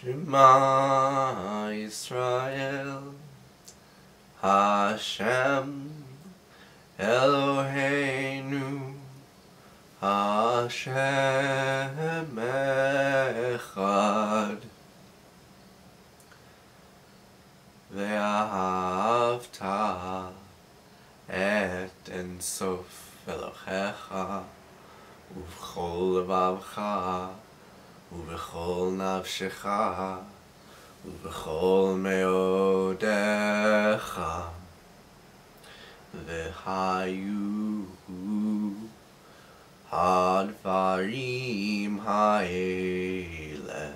Shema Yisrael Hashem Eloheinu Hashem Echad. Ve'ahavta et en sof Elohecha Uv'chol levavcha ובכל נפשך ובכל מאודיך והיו הדברים האלה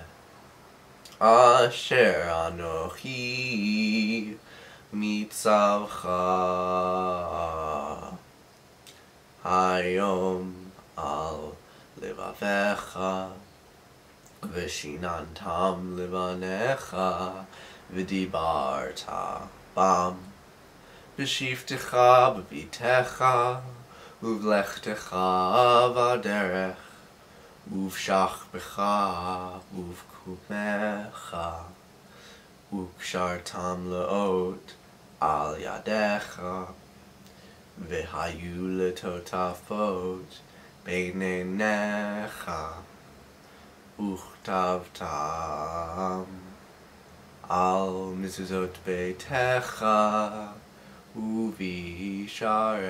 אשר אנוכי מצווך. היום על לבביך ושיננתם לבניך ודיברת בם בשבתך בביתך ובלכתך בדרך ובשכבך ובקומך וקשרתם לאות על ידיך והיו לטוטפות בין עיניך וכתבתם על מזוזות ביתך ובשעריך